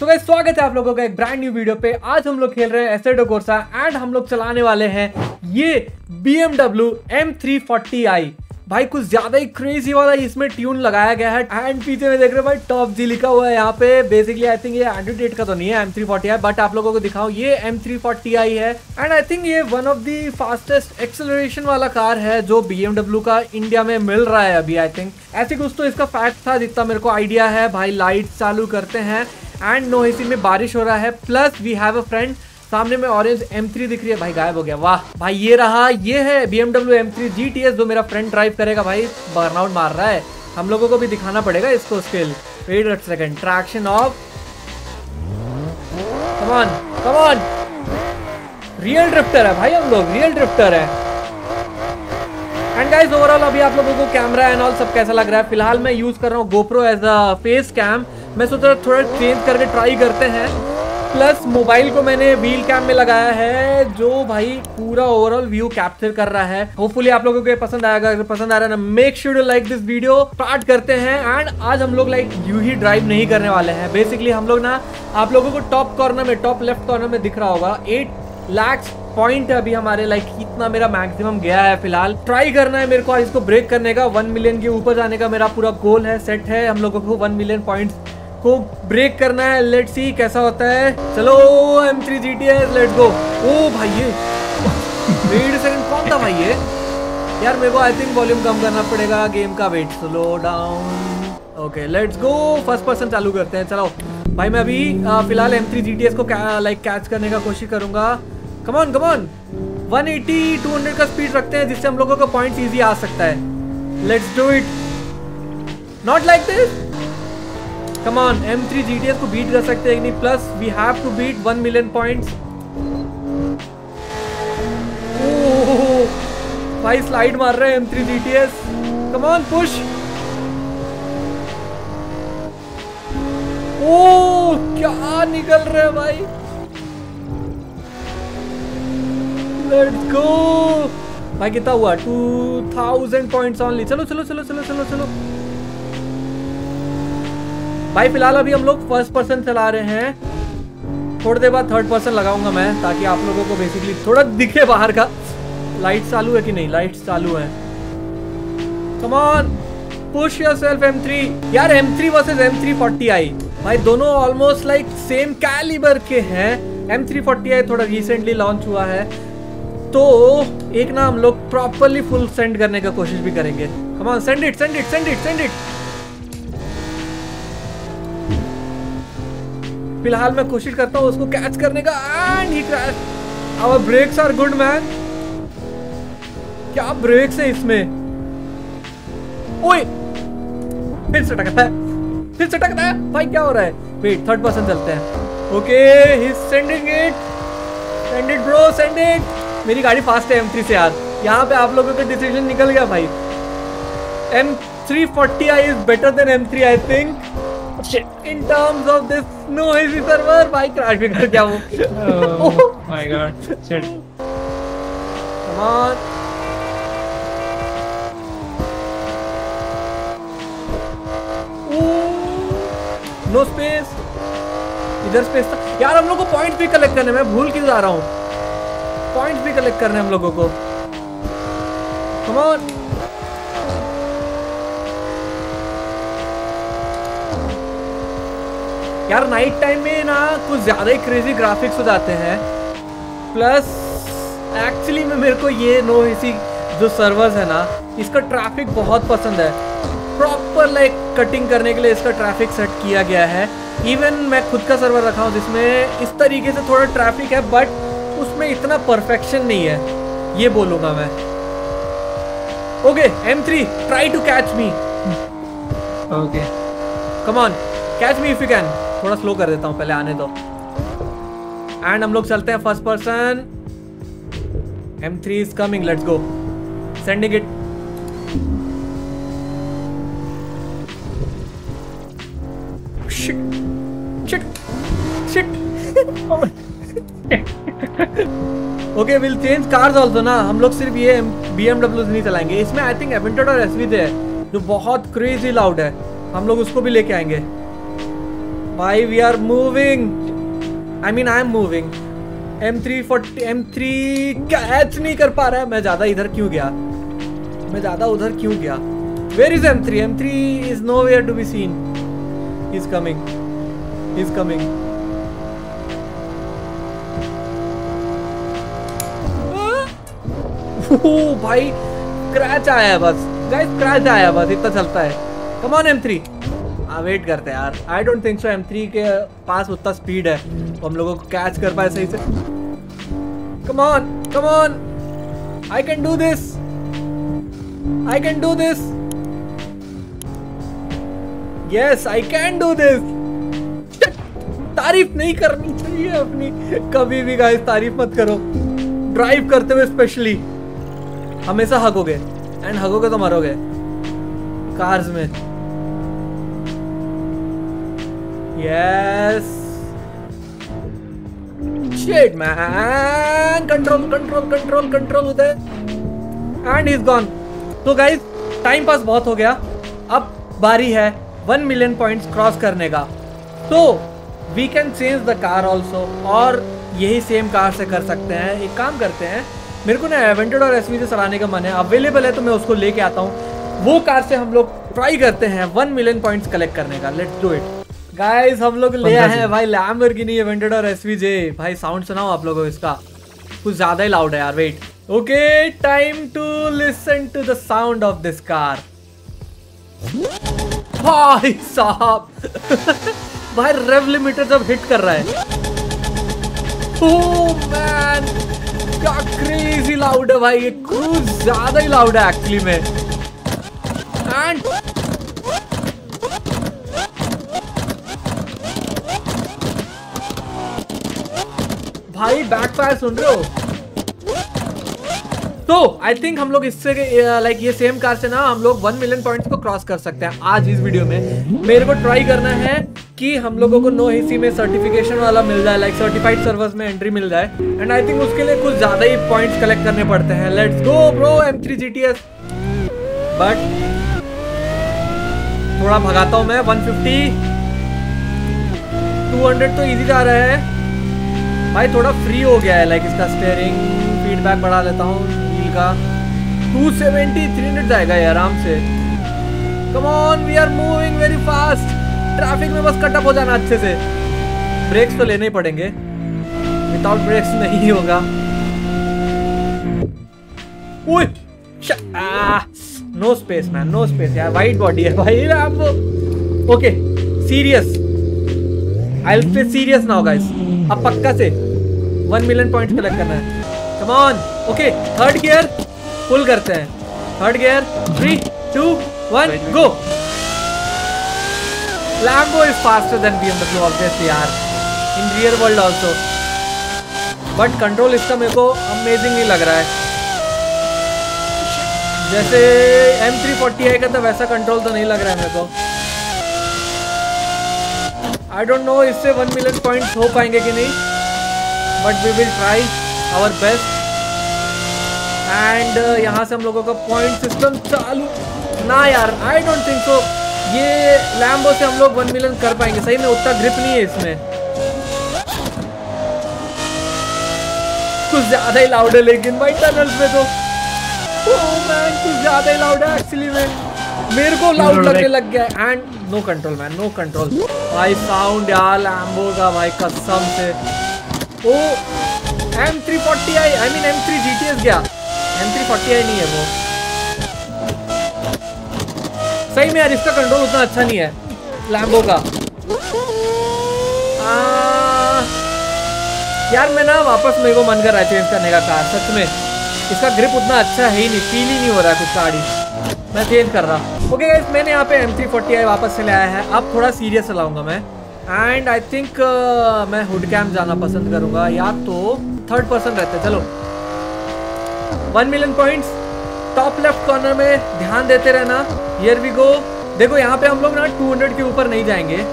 तो गाइस स्वागत है आप लोगों का एक ब्रांड न्यू वीडियो पे। आज हम लोग खेल रहे हैं एसेडो कोर्सा एंड हम लोग चलाने वाले हैं ये B MW M three forty M340i भाई, कुछ ज़्यादा ही क्रेजी वाला इसमें ट्यून लगाया गया है। एंड पीछे में देख रहे हो भाई टॉप जी लिखा हुआ है यहाँ पे। बेसिकली आई थिंक ये एंड्रॉइड का तो नहीं है M340i बट आप लोगों को दिखाऊँ, ये M340i है। एंड आई थिंक ये one of the fastest acceleration वाला कार है जो BMW का इंडिया में मिल रहा है अभी आई थिंक ऐसे कुछ तो इसका फैक्ट था जितना मेरे को आइडिया है। भाई लाइट चालू करते हैं एंड नो एसी में बारिश हो रहा है। Plus we have a friend सामने में ऑरेंज M3 दिख रही है। भाई, गायब हो गया। वाह। भाई, ये रहा, ये है BMW M3 GTS जो मेरा फ्रेंड ड्राइव करेगा। भाई बर्नआउट मार रहा है। हम लोगों को भी दिखाना पड़ेगा इसको skill wait second traction off come on come on real drifter है भाई हम लोग। रियल ड्रिफ्टर है। एंड गाइस ओवरऑल अभी आप लोगों को कैमरा एंड ऑल सब कैसा लग रहा है? फ़िलहाल मैं यूज़ कर रहा हूँ GoPro as a face cam मैं सोच रहा थोड़ा चेंज करके ट्राई करते हैं। प्लस मोबाइल को मैंने व्हील कैम में लगाया है, जो भाई पूरा ओवरऑल व्यू कैप्चर कर रहा है। होपफुली आप लोगों को पसंद आएगा अगर पसंद आ रहा है, ना make sure like this video start करते हैं। एंड आज हम लोग लाइक यू ही ड्राइव नहीं करने वाले हैं। बेसिकली हम लोग ना, आप लोगों को टॉप कॉर्नर में टॉप लेफ़्ट कॉर्नर में दिख रहा होगा। एट लैक्स पॉइंट है अभी हमारे लाइक इतना मेरा मैक्सिमम गया है फ़िलहाल। ट्राई करना है मेरे को इसको ब्रेक करने का। वन मिलियन के ऊपर जाने का मेरा पूरा गोल है सेट है। हम लोगों को वन मिलियन पॉइंट्स को ब्रेक करना है लेट्स सी कैसा होता है। चलो M3 GTS let's go oh भाई, ये वेट सेकंड कौन था भाई ये? यार, मेरे को आई थिंक वॉल्यूम कम करना पड़ेगा गेम का। Wait slow down okay let's go first person चालू करते हैं, चलो। भाई, मैं अभी फ़िलहाल M3 GTS को लाइक कैच करने का कोशिश करूँगा। कम ऑन कम ऑन 180 200 का स्पीड रखते हैं, जिससे हम लोगों का पॉइंट इजी आ सकता है। Let's do it not like this come on M3 GTS को बीट कर सकते हैं plus we have to beat 1 million points भाई स्लाइड मार रहे हैं M3 GTS come on push ओ क्या निकल रहे हैं भाई? लेट्स गो भाई, कितना हुआ? टू 2000 पॉइंट्स ओनली चलो चलो चलो चलो चलो चलो। भाई, फ़िलहाल अभी हम लोग फ़र्स्ट पर्सन चला रहे हैं। थोड़ी देर बाद थर्ड पर्सन लगाऊँगा मैं, ताकि आप लोगों को बेसिकली थोड़ा दिखे बाहर का। लाइट चालू है कि नहीं? लाइट्स चालू है। Come on push yourself M3 यार M3 वर्सेस M340i भाई, दोनों ऑलमोस्ट लाइक सेम कैलिबर के हैं। M340i थोड़ा रिसेंटली लॉन्च हुआ है। तो एक ना हम लोग प्रॉपरली फुल सेंड करने का कोशिश भी करेंगे। Come on send it send it send it send it फ़िलहाल मैं कोशिश करता हूँ उसको कैच करने का and he crash our brakes are good man क्या ब्रेक्स है इसमें? ओए! फिर से टकता है। फिर से टकता है। भाई, क्या हो रहा है? वेट थर्ड पर्सन चलते हैं। Okay he sending it send it bro send it मेरी गाड़ी फास्ट है M3 से यार। यहाँ पे आप लोगों का डिसीज़न निकल गया, भाई। M340i is better than M3 I think. Shit. In terms of this noisy server, भाई crash भी कर गया वो. oh my god. Shit. Come on. No space इधर स्पेस था यार हम लोग को पॉइंट भी कलेक्ट करने मैं भूल क्यों जा रहा हूँ पॉइंट भी कलेक्ट करने हम लोगों को कम ऑन यार नाइट टाइम में ना कुछ ज़्यादा ही क्रेजी ग्राफिक्स हो जाते हैं। प्लस एक्चुअली में मेरे को ये नो इसी जो सर्वर्स है ना इसका ट्रैफ़िक बहुत पसंद है। प्रॉपर लाइक कटिंग करने के लिए इसका ट्रैफ़िक सेट किया गया है। इवन मैं खुद का सर्वर रखा हूँ जिसमें इस तरीके से थोड़ा ट्रैफ़िक है बट उसमें इतना परफेक्शन नहीं है। ये बोलूँगा मैं। Okay M three try to catch me okay come on catch me if you can थोड़ा स्लो कर देता हूँ, पहले आने दो। एंड हम लोग चलते हैं first person M three is coming let's go sending it okay will change cars also ना। हम लोग सिर्फ़ ये बी एमडब्ल्यू नहीं चलाएँगे। इसमें आई थिंक एवेंटेड और एसवी है, जो बहुत क्रेजी लाउड है। हम लोग उसको भी लेके आएँगे। भाई we are moving I mean I am moving M three forty M three catch नहीं कर पा रहा है? मैं ज़्यादा इधर क्यों गया? मैं ज़्यादा उधर क्यों गया? Where is M three M three is nowhere to be seen is coming is coming भाई क्रैच आया है बस। गाइस क्रैच आया है बस। इतना चलता है। कम एम थ्री हाँ वेट करते हैं यार। I don't think so M three के पास उतना स्पीड है। तो हम लोगों को कैच कर पाए सही से। Come on come on I can do this I can do this yes I can do this तारीफ़ नहीं करनी चाहिए अपनी। कभी भी गाइस तारीफ़ मत करो। ड्राइव करते हुए स्पेशली हमेशा हगोगे एंड हगोगे तो मरोगे। कार्स में। Shit man control control control control उधर. एंड इज़ गॉन तो पास बहुत हो गया. अब बारी है वन मिलियन पॉइंट्स क्रॉस करने का. तो we can change car also और यही सेम कार से कर सकते हैं. एक काम करते हैं. मेरे को ना एवेंटेड और एसवी से चलाने का मन है. अवेलेबल है तो मैं उसको लेके आता हूँ. वो कार से हम लोग ट्राई करते हैं वन मिलियन पॉइंट्स कलेक्ट करने का. लेट्स डू इट गाइस हम लोग ले आए हैं भाई लैम्बोर्गिनी एवेंटेड और एसवीजे भाई साउंड सुनाओ आप लोगों को इसका। कुछ ज़्यादा ही लाउड है यार wait okay time to listen to the sound of this car भाई साहब। भाई रेव लिमिटर जब हिट कर रहा है। Oh, man, क्या क्रेजी लाउड है भाई। ये कुछ ज़्यादा ही लाउड है एक्चुअली में। एंड भाई बैक फायर सुन रहे हो? तो आई थिंक हम लोग इससे लाइक ये सेम कार से ना, हम लोग वन मिलियन पॉइंट्स को क्रॉस कर सकते हैं आज इस वीडियो में। मेरे को ट्राई करना है कि हम लोगों को नो हिसी में सर्टिफिकेशन वाला मिल जाए लाइक सर्टिफाइड सर्वर्स में एंट्री मिल जाए। एंड आई थिंक उसके लिए कुछ ज़्यादा ही पॉइंट्स कलेक्ट करने पड़ते हैं। Let's go bro M three G S but थोड़ा भगाता हूँ मैं 150 200 तो इजी जा रहा है। भाई, थोड़ा फ्री हो गया है लाइक इसका स्टेयरिंग फीडबैक बढ़ा लेता हूँ व्हील का। 270 300 जाएगा ये आराम से। Come on we are moving very fast traffic में बस कटअप हो जाना अच्छे से। ब्रेक्स तो लेने ही पड़ेंगे। विदाउट ब्रेक्स नहीं होगा। No space man no space यार वाइट बॉडी है भाई okay serious I play serious now guys अब पक्का से वन मिलियन पॉइंट कलेक्ट करना है। Come on okay third gear full करते हैं। Third gear three two one go Lambo is faster than BMW obviously यार। In real world also. But control इसका मेरे को अमेजिंग नहीं लग रहा है। जैसे M340i का तो वैसा कंट्रोल तो नहीं लग रहा है मेरे को। आई डोंट नो इससे वन मिलियन पॉइंट्स हो पाएँगे कि नहीं but we will try our best and यहाँ से हम लोगों का पॉइंट सिस्टम चालू ना यार आई डोंट थिंक सो ये लैम्बो से हम लोग वन मिलियन कर पाएँगे। सही में उतना ग्रिप नहीं है इसमें। कुछ ज़्यादा ही लाउड है लेकिन भाई टनल्स में तो oh man, कुछ ज़्यादा ही लाउड है एक्चुअली में। मेरे को लाउड लगने लग गया and no control man no control भाई साउंड यार लैम्बो का भाई कसम से। ओ M three forty I I mean M three G T S गया। एम थ्री फोर्टी आई नहीं है वो। सही में यार इसका कंट्रोल उतना अच्छा नहीं है लैम्बो का। आ, यार मैं ना वापस मेरे को मन कर रहा है चेंज करने का कार सच में। इसका ग्रिप उतना अच्छा है ही नहीं फील ही नहीं हो रहा है कुछ गाड़ी। मैं चेंज कर रहा। ओके okay मैंने यहाँ पे एम थ्री फोर्टी आई, वापस से लाया है। अब थोड़ा सीरियस चलाऊँगा मैं। एंड आई थिंक मैं हुड कैम्प जाना पसंद करूँगा, या तो थर्ड पर्सन रहते चलो। One million points top left corner में ध्यान देते रहना। हियर वी गो देखो, यहाँ पे हम लोग ना 200 के ऊपर नहीं जाएँगे,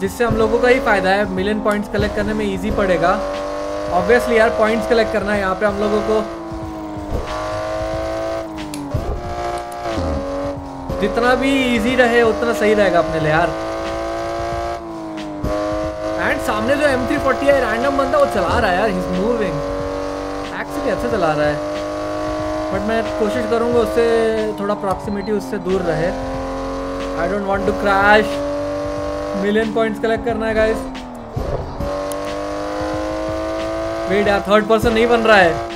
जिससे हम लोगों का ही फ़ायदा है। मिलियन पॉइंट्स कलेक्ट करने में ईजी पड़ेगा। ऑब्वियसली यार पॉइंट्स कलेक्ट करना है यहाँ पे हम लोगों को। जितना भी इजी रहे, उतना सही रहेगा अपने लिए यार। एंड सामने जो एम थ्री फोर्टी है रैंडम बंदा वो चला रहा है यार हिज मूविंग एक्चुअली अच्छा चला रहा है। बट मैं कोशिश करूँगा उससे थोड़ा प्रॉक्सिमिटी उससे दूर रहे। I don't want to crash million points collect करना है गाइस वेट यार थर्ड पर्सन नहीं बन रहा है।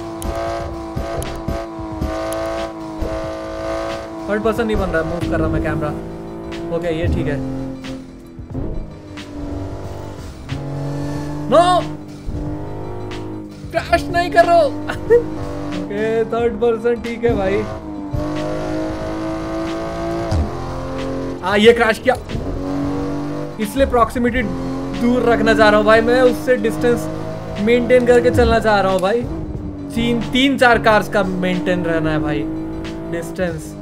थर्ड पर्सन नहीं बन रहा मूव कर रहा मैं कैमरा ओके ये ठीक है। नो क्रैश नहीं करो ओके थर्ड पर्सन ठीक है भाई। हाँ ये क्रैश किया। इसलिए प्रॉक्सिमिटी दूर रखना चाह रहा हूँ भाई मैं, उससे डिस्टेंस मेंटेन करके चलना चाह रहा हूँ भाई। तीन तीन, चार कार्स का मेंटेन रहना है भाई। डिस्टेंस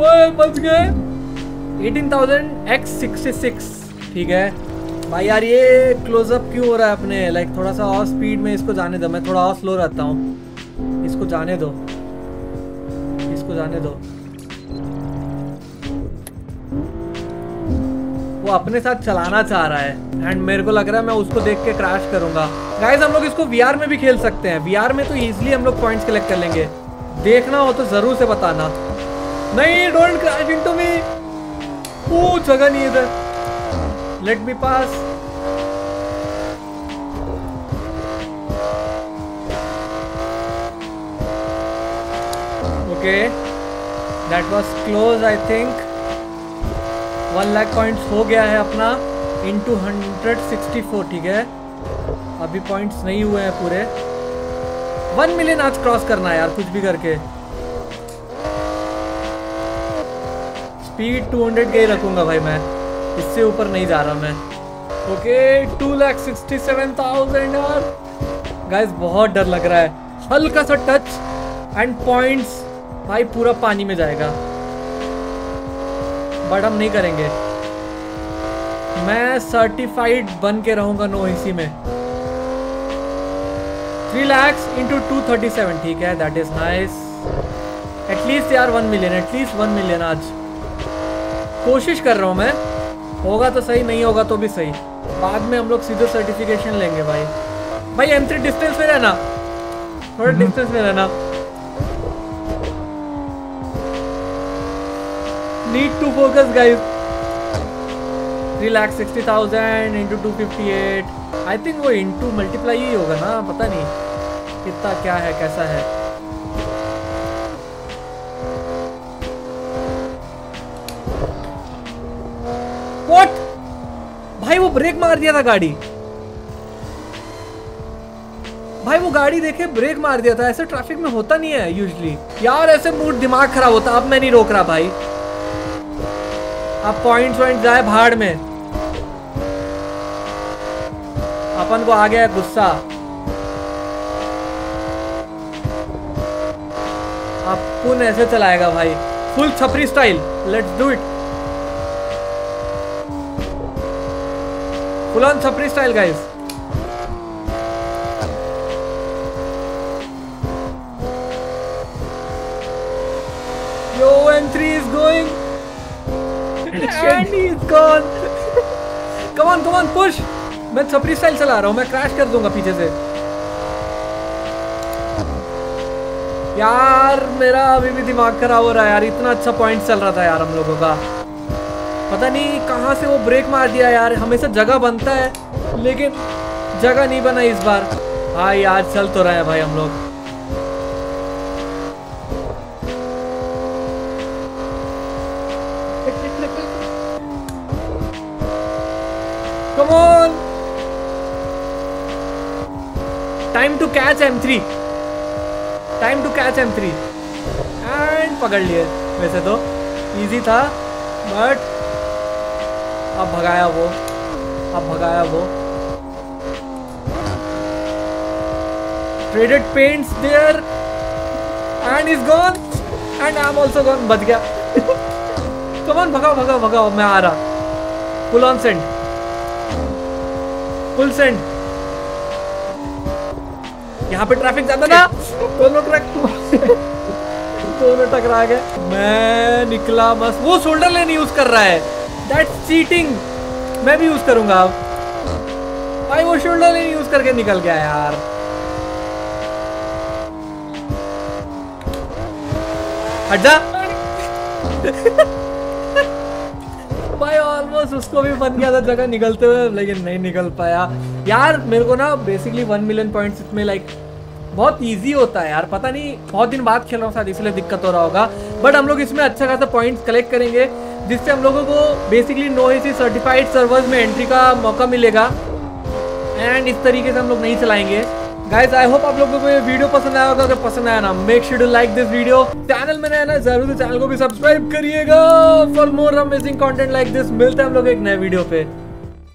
बच गए। 18,000 x 66 ठीक है। भाई यार ये क्लोजअप क्यों हो रहा है अपने? लाइक like, थोड़ा सा और स्पीड में इसको जाने दो। मैं थोड़ा और स्लो रहता हूँ। इसको जाने दो। इसको जाने दो। वो अपने साथ चलाना चाह रहा है। एंड मेरे को लग रहा है मैं उसको देख के क्रैश करूँगा। गाइस हम लोग इसको वीआर में भी खेल सकते हैं। वीआर में तो इजीली हम लोग पॉइंट्स कलेक्ट कर लेंगे। देखना हो तो ज़रूर से बताना। नहीं, डोंट क्रैश इनटू मी ओ जगह नहीं इधर। Let me pass okay that was close I think one lakh points हो गया है अपना सिक्सटी फोर ठीक है? अभी पॉइंट्स नहीं हुए हैं पूरे। वन मिलियन आज क्रॉस करना है यार, कुछ भी करके। स्पीड 200 के ही रखूँगा भाई मैं। इससे ऊपर नहीं जा रहा मैं। Okay two lakh sixty seven thousand यार। गाइस बहुत डर लग रहा है। हल्का सा टच एंड पॉइंट्स भाई पूरा पानी में जाएगा। बट हम नहीं करेंगे। मैं सर्टिफाइड बन के रहूँगा नो इसी में। Three lakhs into two thirty seven ठीक है that is nice at least यार one million at least one million आज। कोशिश कर रहा हूँ मैं। होगा तो सही नहीं होगा तो भी सही। बाद में हम लोग सीधे सर्टिफिकेशन लेंगे भाई। भाई एम थ्री डिस्टेंस में रहना। थोड़ा डिस्टेंस में रहना। Need to focus guys 3 lakh 60,000 into 258 I think वो into multiply ही होगा ना पता नहीं। कितना क्या है कैसा है। भाई, वो ब्रेक मार दिया था गाड़ी। भाई, वो गाड़ी देखे ब्रेक मार दिया था। ऐसे ट्रैफ़िक में होता नहीं है यूजली यार, ऐसे मूड दिमाग खराब होता। अब मैं नहीं रोक रहा भाई। अब पॉइंट पॉइंट जाए भाड़ में। अपन को आ गया गुस्सा। अपन ऐसे चलाएगा भाई? फुल छपरी style let's do it full on छपरी style guys Yo, M3 is going and he's gone. come on, come on, push. मैं छपरी स्टाइल चला रहा हूँ मैं क्रैश कर दूँगा पीछे से यार मेरा अभी भी दिमाग खराब हो रहा है यार इतना अच्छा पॉइंट चल रहा था यार हम लोगों का पता नहीं कहाँ से वो ब्रेक मार दिया यार हमेशा जगह बनता है, लेकिन जगह नहीं बना इस बार हाँ यार, चल तो रहे हैं भाई हम लोग Come on! Time to catch M3. Time to catch M3. And पकड़ लिए, वैसे तो इजी था बट अब भगाया वो। अब भगाया वो। Traded paints there and is gone and I'm also gone, बच गया। Come on, भगाओ भगाओ भगाओ मैं आ रहा। Full on send full send यहाँ पे ट्रैफ़िक ज़्यादा ना दोनों ट्रक दोनों टकरा गए। मैं निकला, बस वो शोल्डर लेन यूज़ कर रहा है। दैट चीटिंग मैं भी यूज़ करूँगा अब। भाई वो शोल्डर लेन यूज़ करके निकल गया यार। हट जा। भाई ऑलमोस्ट उसको भी बन गया था जगह निकलते हुए, लेकिन नहीं निकल पाया। यार मेरे को ना बेसिकली वन मिलियन पॉइंट्स इसमें लाइक बहुत इजी होता है यार। पता नहीं, बहुत दिन बाद खेल रहा हूँ शायद, इसलिए दिक्कत हो रहा होगा। बट हम लोग इसमें अच्छा खासा पॉइंट्स कलेक्ट करेंगे, जिससे हम लोगों को basically no AC certified servers में एंट्री का मौका मिलेगा। एंड इस तरीके से हम लोग नहीं चलाएँगे। गाइज़ आई होप आप लोगों को ये वीडियो पसंद आया होगा। अगर पसंद आया ना make sure to like this video channel में ना, ज़रूर से चैनल को भी सब्सक्राइब करिएगा। For more amazing content like this मिलते हैं हम लोग एक नए वीडियो पे।